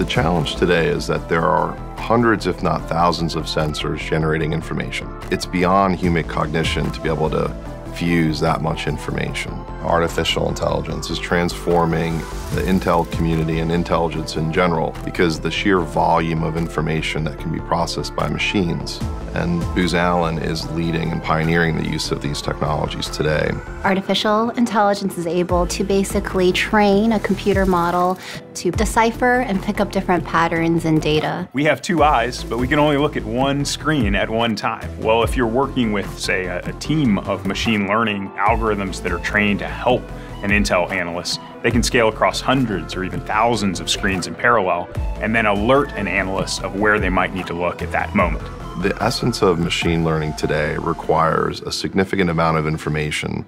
The challenge today is that there are hundreds, if not thousands, of sensors generating information. It's beyond human cognition to be able to fuse that much information. Artificial intelligence is transforming the Intel community and intelligence in general because the sheer volume of information that can be processed by machines. And Booz Allen is leading and pioneering the use of these technologies today. Artificial intelligence is able to basically train a computer model to decipher and pick up different patterns in data. We have two eyes, but we can only look at one screen at one time. Well, if you're working with, say, a, a team of machine learning algorithms that are trained to help an Intel analyst, they can scale across hundreds or even thousands of screens in parallel and then alert an analyst of where they might need to look at that moment. The essence of machine learning today requires a significant amount of information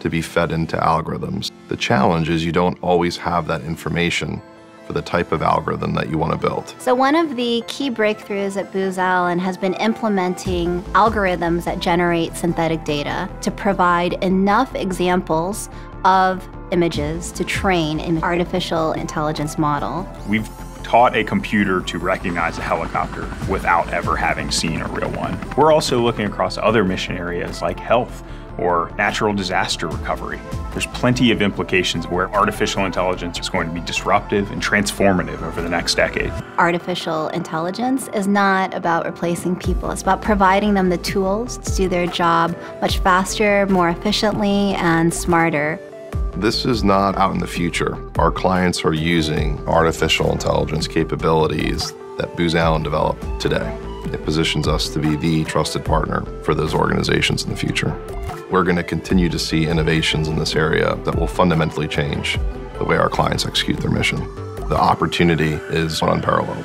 to be fed into algorithms. The challenge is you don't always have that information for the type of algorithm that you want to build. So one of the key breakthroughs at Booz Allen has been implementing algorithms that generate synthetic data to provide enough examples of images to train an artificial intelligence model. We've taught a computer to recognize a helicopter without ever having seen a real one. We're also looking across other mission areas like health or natural disaster recovery. There's plenty of implications where artificial intelligence is going to be disruptive and transformative over the next decade. Artificial intelligence is not about replacing people. It's about providing them the tools to do their job much faster, more efficiently, and smarter. This is not out in the future. Our clients are using artificial intelligence capabilities that Booz Allen developed today. It positions us to be the trusted partner for those organizations in the future. We're going to continue to see innovations in this area that will fundamentally change the way our clients execute their mission. The opportunity is unparalleled.